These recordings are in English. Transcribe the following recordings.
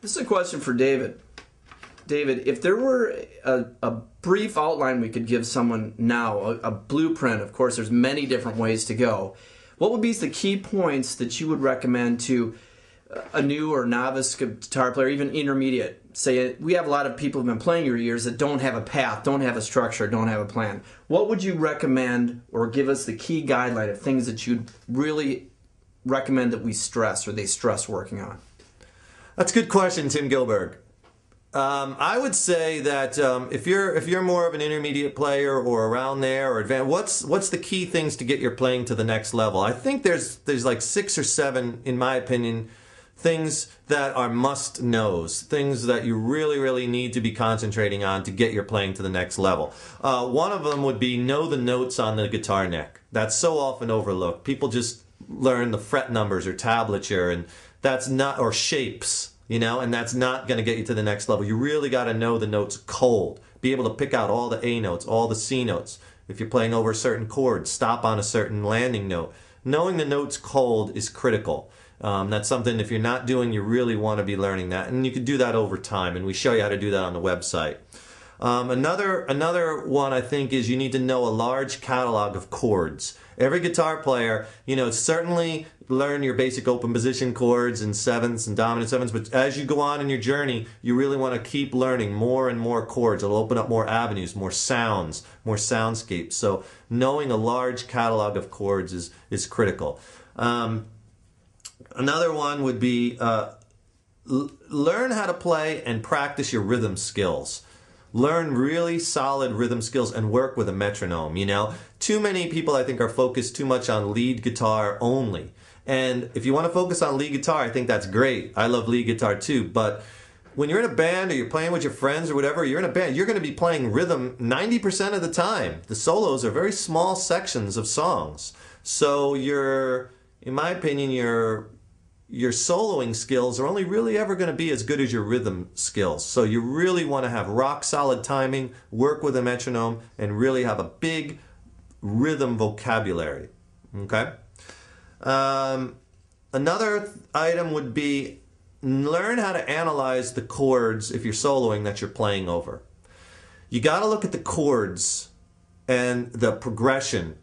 This is a question for David. David, if there were a, a brief outline we could give someone now, a, a blueprint, of course, there's many different ways to go. What would be the key points that you would recommend to a new or novice guitar player, even intermediate? Say we have a lot of people who've been playing your years that don't have a path, don't have a structure, don't have a plan. What would you recommend or give us the key guideline of things that you'd really recommend that we stress or they stress working on? That's a good question, Tim Gilberg. Um, I would say that um, if you're if you're more of an intermediate player or around there or advanced, what's what's the key things to get your playing to the next level? I think there's there's like six or seven, in my opinion, things that are must knows, things that you really really need to be concentrating on to get your playing to the next level. Uh, one of them would be know the notes on the guitar neck. That's so often overlooked. People just learn the fret numbers or tablature, and that's not or shapes you know, and that's not going to get you to the next level. You really got to know the notes cold. Be able to pick out all the A notes, all the C notes. If you're playing over a certain chord, stop on a certain landing note. Knowing the notes cold is critical. Um, that's something if you're not doing, you really want to be learning that, and you can do that over time. And we show you how to do that on the website. Um, another another one I think is you need to know a large catalog of chords. Every guitar player, you know, certainly learn your basic open position chords and sevenths and dominant sevenths, but as you go on in your journey, you really want to keep learning more and more chords. It'll open up more avenues, more sounds, more soundscapes. So knowing a large catalog of chords is is critical. Um, another one would be uh, learn how to play and practice your rhythm skills learn really solid rhythm skills and work with a metronome you know too many people i think are focused too much on lead guitar only and if you want to focus on lead guitar, I think that's great. I love lead guitar too. But when you're in a band or you're playing with your friends or whatever, you're in a band, you're going to be playing rhythm 90% of the time. The solos are very small sections of songs. So you're, in my opinion, your your soloing skills are only really ever going to be as good as your rhythm skills. So you really want to have rock solid timing, work with a metronome, and really have a big rhythm vocabulary. Okay? Um, another item would be learn how to analyze the chords if you're soloing that you're playing over. You got to look at the chords and the progression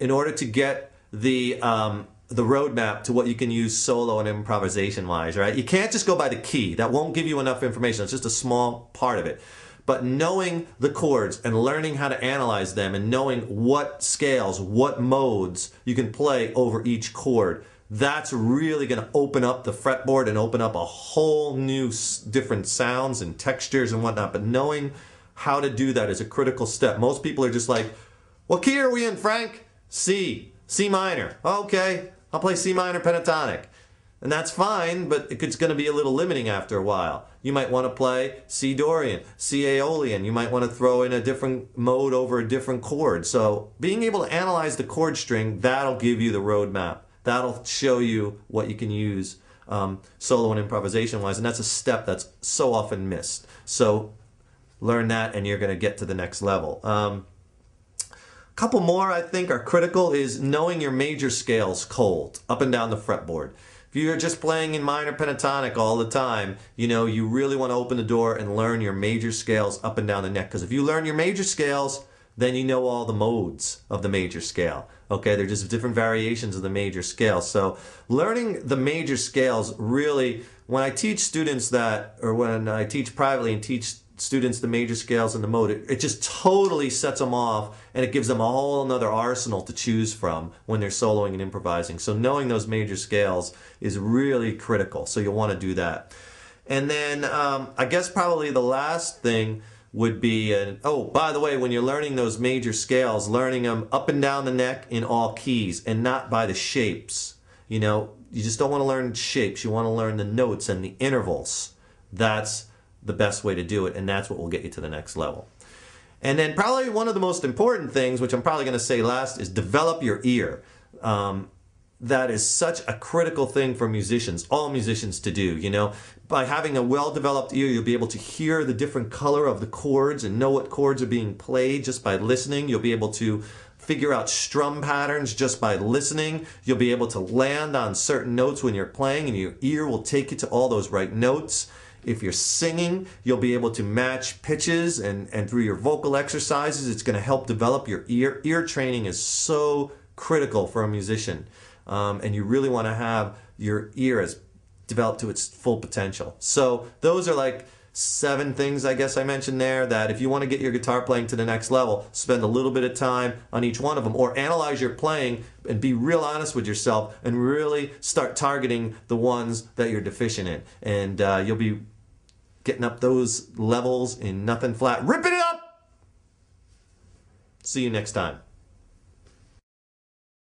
in order to get the um, the roadmap to what you can use solo and improvisation wise, right? You can't just go by the key. That won't give you enough information. It's just a small part of it. But knowing the chords and learning how to analyze them and knowing what scales, what modes you can play over each chord, that's really going to open up the fretboard and open up a whole new different sounds and textures and whatnot. But knowing how to do that is a critical step. Most people are just like, what key are we in, Frank? C, C minor. Okay, I'll play C minor pentatonic. And that's fine, but it's going to be a little limiting after a while. You might want to play C Dorian, C Aeolian. You might want to throw in a different mode over a different chord. So being able to analyze the chord string, that'll give you the roadmap. That'll show you what you can use um, solo and improvisation wise. And that's a step that's so often missed. So learn that and you're going to get to the next level. Um, couple more I think are critical is knowing your major scales cold up and down the fretboard. If you're just playing in minor pentatonic all the time, you know, you really want to open the door and learn your major scales up and down the neck. Because if you learn your major scales, then you know all the modes of the major scale. Okay, they're just different variations of the major scale. So learning the major scales really, when I teach students that, or when I teach privately and teach students the major scales and the mode, it, it, just totally sets them off and it gives them a whole another arsenal to choose from when they're soloing and improvising. So knowing those major scales is really critical. So you'll want to do that. And then um, I guess probably the last thing would be, an, oh, by the way, when you're learning those major scales, learning them up and down the neck in all keys and not by the shapes. You know, you just don't want to learn shapes. You want to learn the notes and the intervals. That's the best way to do it, and that's what will get you to the next level. And then probably one of the most important things, which I'm probably going to say last, is develop your ear. Um, that is such a critical thing for musicians, all musicians to do, you know. By having a well-developed ear, you'll be able to hear the different color of the chords and know what chords are being played just by listening. You'll be able to figure out strum patterns just by listening. You'll be able to land on certain notes when you're playing and your ear will take you to all those right notes If you're singing, you'll be able to match pitches and, and through your vocal exercises, it's going to help develop your ear. Ear training is so critical for a musician. Um, and you really want to have your ear as developed to its full potential. So those are like seven things I guess I mentioned there that if you want to get your guitar playing to the next level, spend a little bit of time on each one of them or analyze your playing and be real honest with yourself and really start targeting the ones that you're deficient in. And uh, you'll be getting up those levels in nothing flat. ripping it up! See you next time.